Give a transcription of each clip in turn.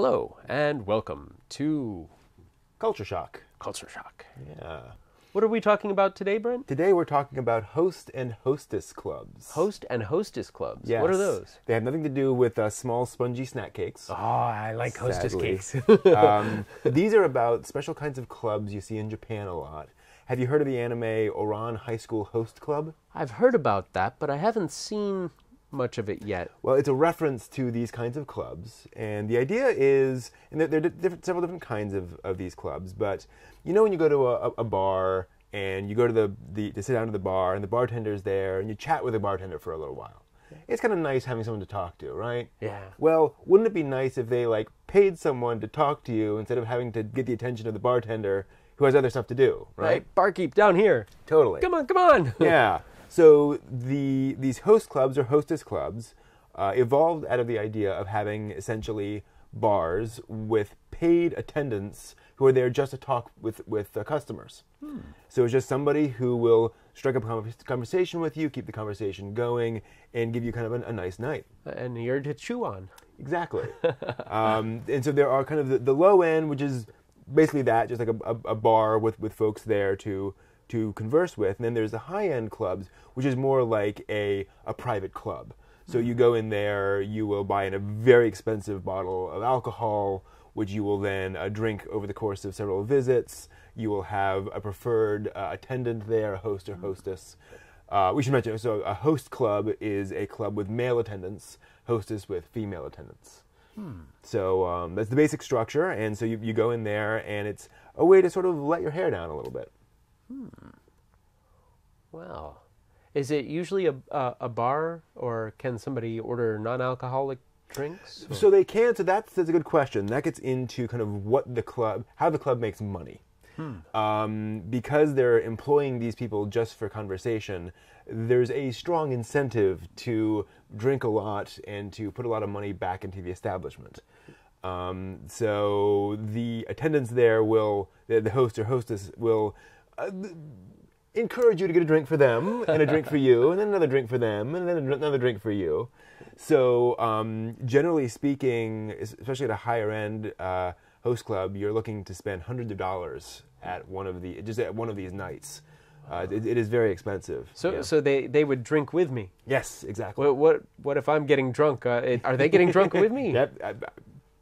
Hello, and welcome to Culture shock. Culture Shock. Yeah. What are we talking about today, Brent? Today we're talking about host and hostess clubs. Host and hostess clubs. Yes. What are those? They have nothing to do with uh, small spongy snack cakes. Oh, I like hostess Sadly. cakes. um, these are about special kinds of clubs you see in Japan a lot. Have you heard of the anime Ouran High School Host Club? I've heard about that, but I haven't seen much of it yet. Well, it's a reference to these kinds of clubs, and the idea is, and there, there are different, several different kinds of, of these clubs. But you know, when you go to a, a bar and you go to the, the to sit down to the bar, and the bartender's there, and you chat with the bartender for a little while. It's kind of nice having someone to talk to, right? Yeah. Well, wouldn't it be nice if they like paid someone to talk to you instead of having to get the attention of the bartender who has other stuff to do, right? Right? Barkeep, down here. Totally. Come on, come on. yeah. So the these host clubs or hostess clubs uh, evolved out of the idea of having essentially bars with paid attendants who are there just to talk with with uh, customers. So it's just somebody who will strike up a conversation with you, keep the conversation going, and give you kind of a, a nice night. An ear to chew on. Exactly. um, and so there are kind of the, the low end, which is basically that, just like a, a, a bar with, with folks there to to converse with. And then there's the high end clubs, which is more like a, a private club. So you go in there, you will buy in a very expensive bottle of alcohol, which you will then uh, drink over the course of several visits. You will have a preferred uh, attendant there, a host or hostess. Uh, we should mention so a host club is a club with male attendants, hostess with female attendants. So um, that's the basic structure, and so you, you go in there, and it's a way to sort of let your hair down a little bit. Well, is it usually a, a, a bar, or can somebody order non-alcoholic drinks? or- So they can. So that's that's a good question. That gets into kind of what the club, how the club makes money. Hmm. Um, because they're employing these people just for conversation, there's a strong incentive to drink a lot and to put a lot of money back into the establishment. Um, so the attendants there will, the, the host or hostess will uh, encourage you to get a drink for them and a drink for you and then another drink for them and then another drink for you so um, generally speaking especially at a higher end uh, host club you're looking to spend hundreds of dollars at one of the just at one of these nights uh, it, it is very expensive so, Yeah. so they, they would drink with me. yes exactly What, what, what if I'm getting drunk? Uh, it- are they getting drunk with me? Yep, uh,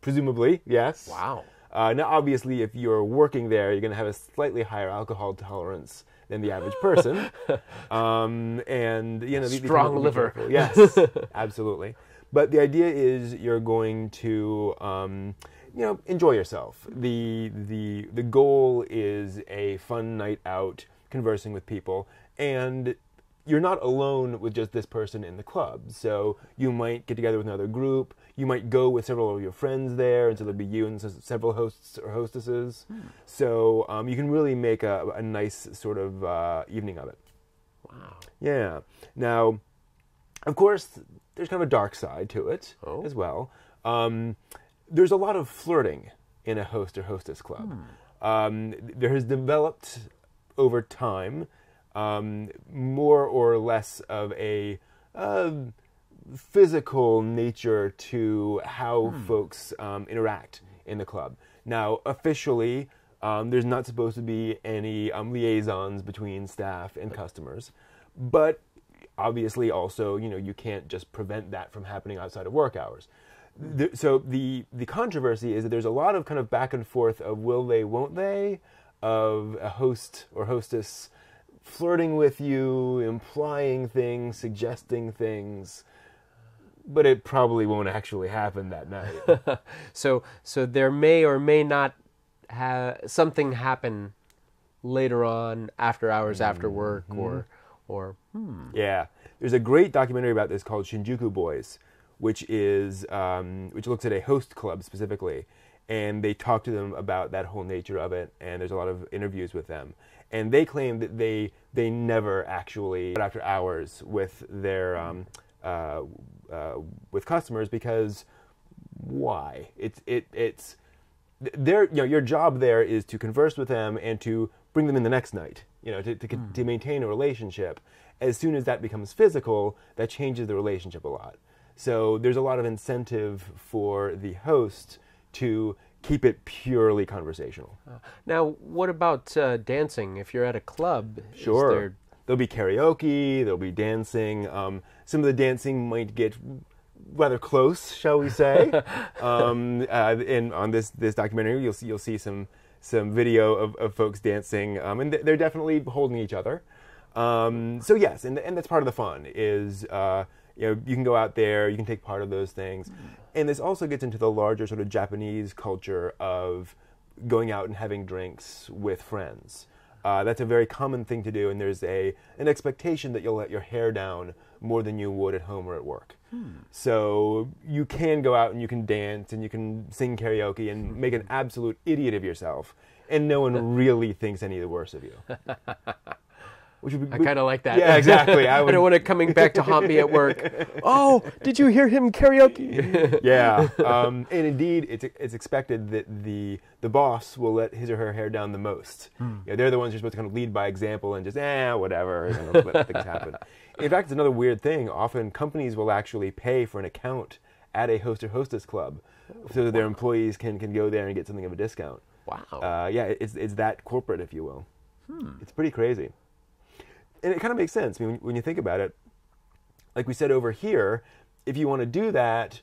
presumably yes Wow. Uh, now, obviously, if you're working there, you're going to have a slightly higher alcohol tolerance than the average person, um, and you know, Strong liver. Yes, absolutely. But the idea is you're going to, um, you know, enjoy yourself. the the The goal is a fun night out, conversing with people, and you're not alone with just this person in the club. So you might get together with another group. You might go with several of your friends there, and so there'll be you and several hosts or hostesses. So um, you can really make a, a nice sort of uh, evening of it. Wow. Yeah. Now, of course, there's kind of a dark side to it Oh. as well. Um, there's a lot of flirting in a host or hostess club. Um, there has developed over time um, more or less of a uh, physical nature to how folks um, interact in the club. Now, officially, um, there's not supposed to be any um, liaisons between staff and customers, but obviously, also, you know, you can't just prevent that from happening outside of work hours. The, so the the controversy is that there's a lot of kind of back and forth of will they, won't they, of a host or hostess flirting with you, implying things, suggesting things, but it probably won't actually happen that night. So, so there may or may not have something happen later on, after hours, after work, or, or yeah, there's a great documentary about this called Shinjuku Boys, which is um, which looks at a host club specifically, and they talk to them about that whole nature of it. And there's a lot of interviews with them, and they claim that they they never actually after hours with their um, uh, uh, with customers because why? It's it it's their you know your job there is to converse with them and to bring them in the next night. You know to to, to maintain a relationship. As soon as that becomes physical, that changes the relationship a lot. So there's a lot of incentive for the host to keep it purely conversational. Now, what about uh, dancing? If you're at a club, Sure. there- There'll be karaoke, there'll be dancing. Um, some of the dancing might get rather close, shall we say. um, uh, and on this, this documentary, you'll see, you'll see some, some video of, of folks dancing, um, and they're definitely holding each other. Um, so yes, and, and that's part of the fun is, uh, you know, you can go out there, you can take part of those things. Mm-hmm. And this also gets into the larger sort of Japanese culture of going out and having drinks with friends. Uh, that's a very common thing to do, and there's a an expectation that you'll let your hair down more than you would at home or at work. Hmm. So you can go out and you can dance and you can sing karaoke and hmm. make an absolute idiot of yourself, and no one really thinks any the worse of you. Which would be, I kind of like that. Yeah, exactly. I I, don't want it coming back to haunt me at work. Oh, did you hear him karaoke? yeah, um, and indeed, it's it's expected that the the boss will let his or her hair down the most. Hmm. You know, they're the ones who are supposed to kind of lead by example and just eh, whatever, and let things happen. In fact, it's another weird thing. Often, companies will actually pay for an account at a host or hostess club, so that their employees can can go there and get something of a discount. wow. Uh, yeah, it's it's that corporate, if you will. Hmm. It's pretty crazy, and it kind of makes sense. I mean, when you think about it, like we said over here, if you want to do that,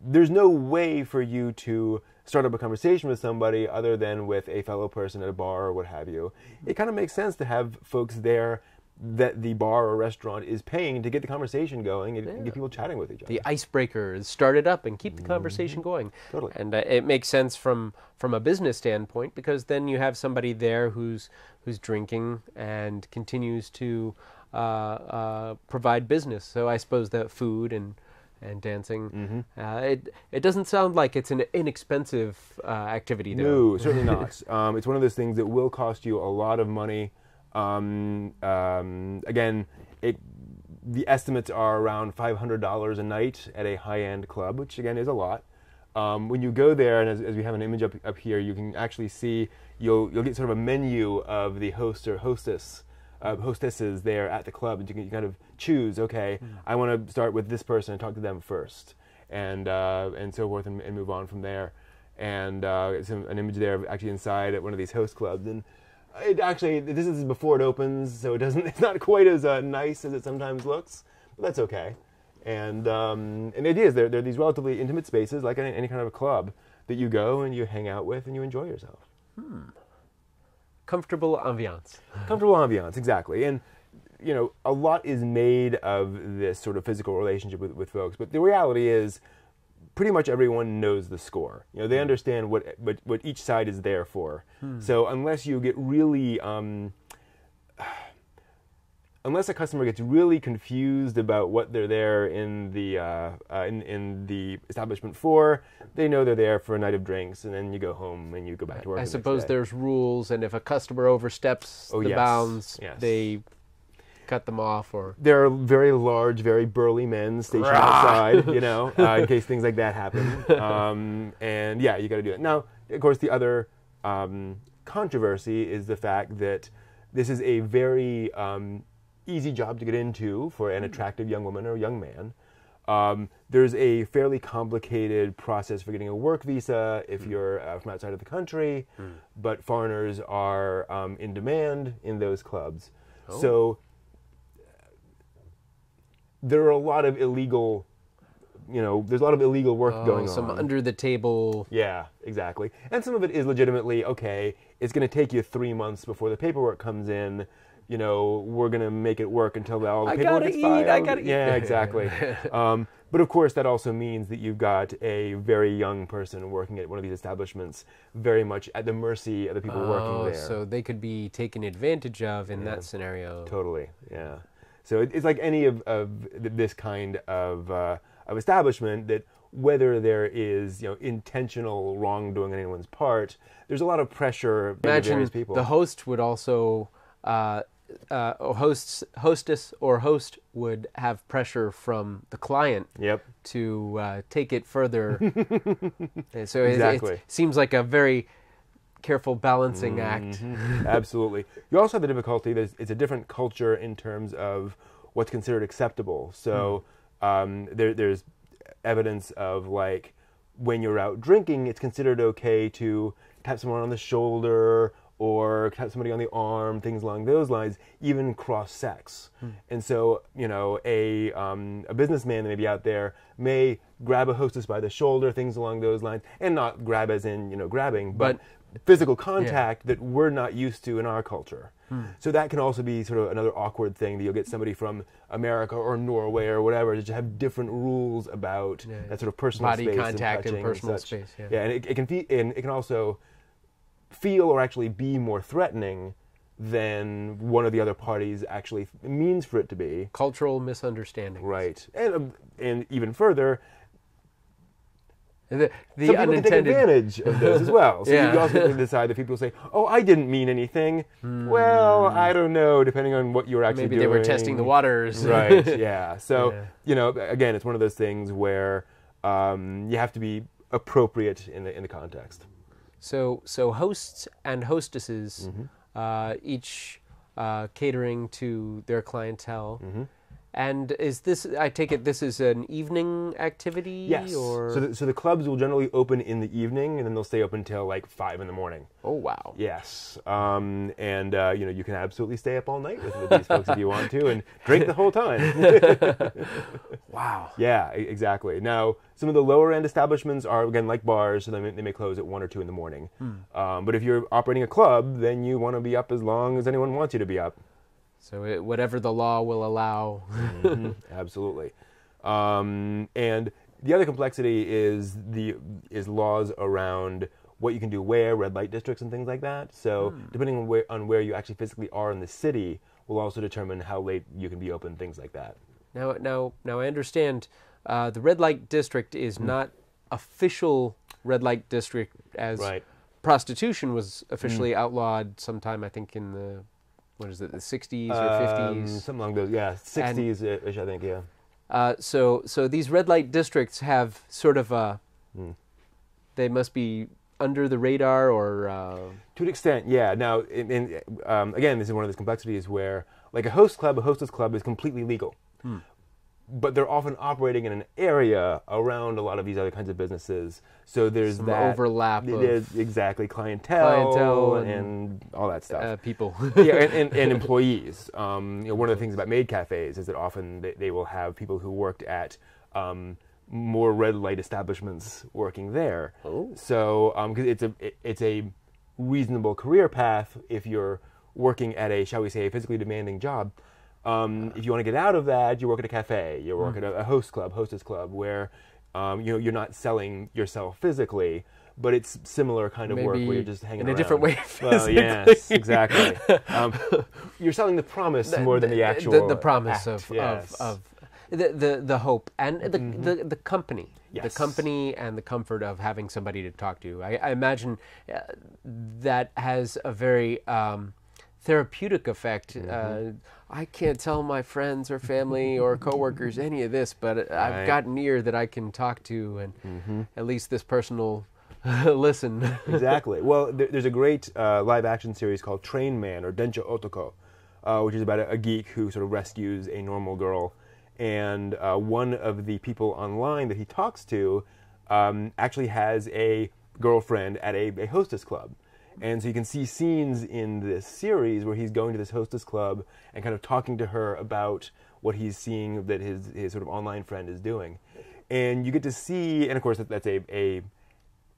there's no way for you to start up a conversation with somebody other than with a fellow person at a bar or what have you. It kind of makes sense to have folks there that the bar or restaurant is paying to get the conversation going and Yeah. get people chatting with each other. the icebreaker is start it up and keep the conversation going. Mm-hmm. Totally. And uh, it makes sense from from a business standpoint because then you have somebody there who's who's drinking and continues to uh, uh, provide business. So I suppose that food and and dancing, Mm-hmm. uh, it it doesn't sound like it's an inexpensive uh, activity. Though. No, certainly not. Um, it's one of those things that will cost you a lot of money. Um, um, again, it, the estimates are around $500 a night at a high-end club, which again is a lot. Um, when you go there, and as, as we have an image up, up here, you can actually see you'll you'll get sort of a menu of the host or hostess uh, hostesses there at the club, and you can kind of choose. Okay, I want to start with this person and talk to them first, and uh, and so forth, and, and move on from there. And uh, it's an an image there of actually inside at one of these host clubs, and it actually this is before it opens, so it doesn't. It's not quite as uh, nice as it sometimes looks, but that's okay. And um, and the idea is they're, they're these relatively intimate spaces, like any, any kind of a club, that you go and you hang out with and you enjoy yourself. Hmm. Comfortable ambiance. Comfortable ambiance, exactly. And you know, a lot is made of this sort of physical relationship with, with folks, but the reality is, pretty much everyone knows the score. You know, they understand what what, what each side is there for. So unless you get really um, unless a customer gets really confused about what they're there in the uh, uh, in, in the establishment for, they know they're there for a night of drinks, and then you go home and you go back to work. I the suppose there's rules, and if a customer oversteps Oh, the yes. bounds, Yes. they cut them off or there are very large, very burly men stationed Rah. outside, you know, uh, in case things like that happen. Um, and yeah, you got to do it. Now, of course, the other um, controversy is the fact that this is a very um, easy job to get into for an attractive young woman or young man. Um, there's a fairly complicated process for getting a work visa if you're uh, from outside of the country, but foreigners are um, in demand in those clubs. So there are a lot of illegal, you know, there's a lot of illegal work going Oh, some on. under the table. yeah, exactly. And some of it is legitimately okay. It's going to take you three months before the paperwork comes in. You know, we're going to make it work until all the I paperwork gets eat, I gotta eat. Yeah, exactly. um, but of course, that also means that you've got a very young person working at one of these establishments, very much at the mercy of the people Oh, working there. so they could be taken advantage of in that scenario. Totally, yeah. So it, it's like any of, of this kind of uh, of establishment that whether there is you know intentional wrongdoing on anyone's part, there's a lot of pressure Imagine people. the host would also, uh, uh, hosts, hostess or host would have pressure from the client yep. to uh, take it further. So it- Exactly. it, seems like a very careful balancing act. Mm-hmm. Absolutely. You also have the difficulty that it's a different culture in terms of what's considered acceptable. So um, there, there's evidence of like when you're out drinking, it's considered okay to tap someone on the shoulder or tap somebody on the arm, things along those lines, even cross sex. And so, you know, a, um, a businessman that may be out there may grab a hostess by the shoulder, things along those lines, and not grab as in, you know, grabbing, but, physical contact that we're not used to in our culture. So that can also be sort of another awkward thing that you'll get somebody from America or Norway or whatever to just have different rules about Yeah. that sort of personal Body space contact and touching personal such. space, yeah. yeah, and it, it can fe- and it can also feel or actually be more threatening than one of the other parties actually means for it to be. Cultural misunderstanding. Right, and um, and even further, The, the some people can take advantage of those as well. So Yeah. you also can decide that people say, "Oh, I didn't mean anything." Well, I don't know, depending on what you were actually. Maybe doing. they were testing the waters. right? Yeah. So Yeah. you know, again, it's one of those things where um, you have to be appropriate in the in the context. So, so hosts and hostesses, Mm-hmm. uh, each uh, catering to their clientele. Mm-hmm. And is this? I take it this is an evening activity, Yes. or So the, so the clubs will generally open in the evening, and then they'll stay open until like five in the morning. oh wow, Yes, um, and uh, you know you can absolutely stay up all night with, with these folks if you want to, and drink the whole time. wow. Yeah, exactly. Now, some of the lower end establishments are again like bars, so they may, they may close at one or two in the morning. Um, but if you're operating a club, then you want to be up as long as anyone wants you to be up. So it, whatever the law will allow. Mhm, Absolutely. Um, and the other complexity is the is laws around what you can do where, red light districts, and things like that. So depending on where on where you actually physically are in the city, will also determine how late you can be open, things like that. Now, now, now, I understand uh, the red light district is not official red light district as Right. prostitution was officially outlawed sometime I think in the what is it the 60s or Um, 50s. something along those, yeah, sixties ish, I think, yeah. Uh, so so these red light districts have sort of a they must be under the radar or uh, To an extent, yeah. Now, in, in, um, again, this is one of those complexities where, like, a host club, a hostess club is completely legal, but they're often operating in an area around a lot of these other kinds of businesses. So there's Some that overlap It of exactly clientele, clientele and, and- all that stuff. uh, people. yeah, and, and, and employees. Um, you know, one of the things about maid cafes is that often they, they will have people who worked at um, more red light establishments working there. Oh. So, because it's a it- it's a reasonable career path if you're working at a shall we say a physically demanding job. Um, if you want to get out of that, you work at a cafe, you work at a, a host club, hostess club, where um, you know you're not selling yourself physically, but it's similar kind of work where you're just hanging out. in a different around. way Well, yes, exactly. Um, you're selling the promise more than the actual the, the promise act, of, yes. of of the the, the hope and the, the the company the company and the comfort of having somebody to talk to i, I imagine uh, that has a very um, therapeutic effect uh, i can't tell my friends or family or coworkers any of this but Right. i've got an ear that i can talk to and at least this person will listen exactly. Well, there, there's a great uh, live action series called Train Man or Densha Otoko, uh, which is about a, a geek who sort of rescues a normal girl. And uh, one of the people online that he talks to um, actually has a girlfriend at a, a hostess club. And so you can see scenes in this series where he's going to this hostess club and kind of talking to her about what he's seeing that his, his sort of online friend is doing. And you get to see, and of course, that's a, a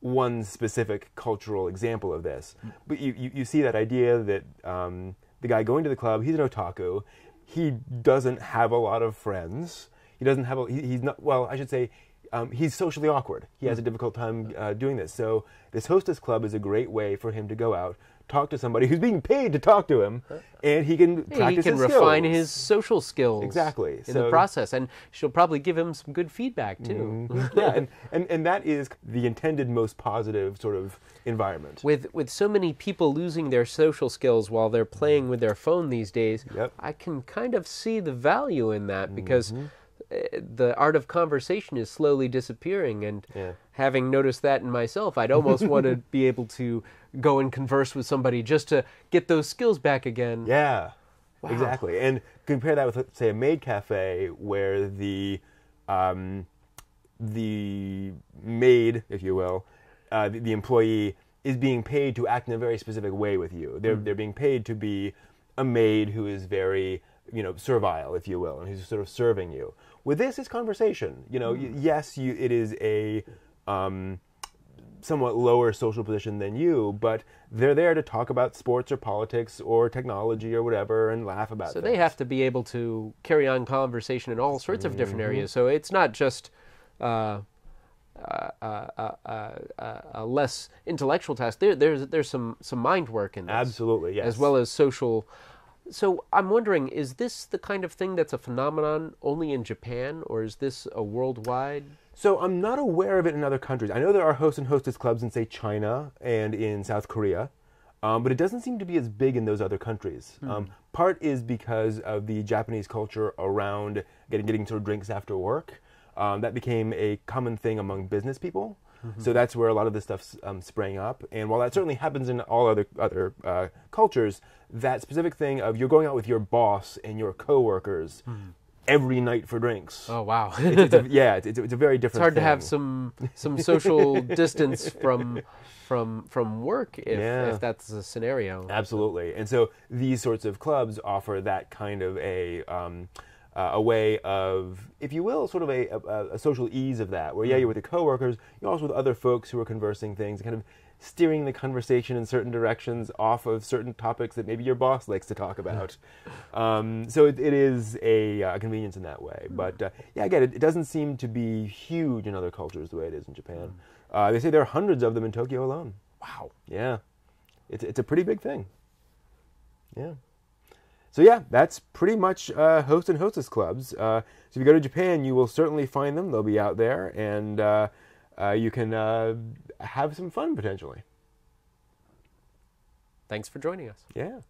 one specific cultural example of this. But you, you, you see that idea that um, the guy going to the club, he's an otaku. He doesn't have a lot of friends. He doesn't have a, he, he's not, well, I should say, um, he's socially awkward. He has a difficult time uh, doing this. So this hostess club is a great way for him to go out, talk to somebody who's being paid to talk to him, and he can he practice can his refine skills. his social skills Exactly. in So- the process and she'll probably give him some good feedback too yeah, and, and, and that is the intended most positive sort of environment. with with so many people losing their social skills while they're playing with their phone these days Yep. i can kind of see the value in that because uh, the art of conversation is slowly disappearing and Yeah. having noticed that in myself i'd almost want to be able to go and converse with somebody just to get those skills back again Yeah, exactly. And compare that with, say, a maid cafe where the um, the maid, if you will, uh, the, the employee is being paid to act in a very specific way with you. They're they're being paid to be a maid who is very you know servile, if you will, and who's sort of serving you. With this, it's conversation. You know, y- yes, you it is a um, somewhat lower social position than you, but they're there to talk about sports or politics or technology or whatever and laugh about. So things. they have to be able to carry on conversation in all sorts of different Mm-hmm. areas. So it's not just uh, uh, uh, uh, uh, a less intellectual task. There, there's there's some some mind work in this, absolutely yes, as well as social. So I'm wondering, is this the kind of thing that's a phenomenon only in Japan, or is this a worldwide? So I'm not aware of it in other countries. I know there are host and hostess clubs in say China and in South Korea, um, but it doesn't seem to be as big in those other countries. Um, part is because of the Japanese culture around getting getting sort of drinks after work. Um, that became a common thing among business people. So that's where a lot of this stuff um, sprang up. And while that certainly happens in all other other uh, cultures, that specific thing of you're going out with your boss and your coworkers every night for drinks Oh wow, it's, it's a, yeah, it's, it's, a, very different. it's hard to have some some social distance from from from work if, Yeah. if that's a scenario. Absolutely, and so these sorts of clubs offer that kind of a. Um, uh, a way of, if you will, sort of a, a, a social ease of that, where yeah, you're with your coworkers, you're also with other folks who are conversing things, kind of steering the conversation in certain directions off of certain topics that maybe your boss likes to talk about. um, so it, it is a uh, convenience in that way. But uh, yeah, again, it, it doesn't seem to be huge in other cultures the way it is in Japan. Uh, they say there are hundreds of them in Tokyo alone. Wow. Yeah, it's it's a pretty big thing. Yeah. So yeah, that's pretty much uh, host and hostess clubs. Uh, so if you go to Japan, you will certainly find them. They'll be out there, and uh, uh, you can uh, have some fun potentially. Thanks for joining us. Yeah.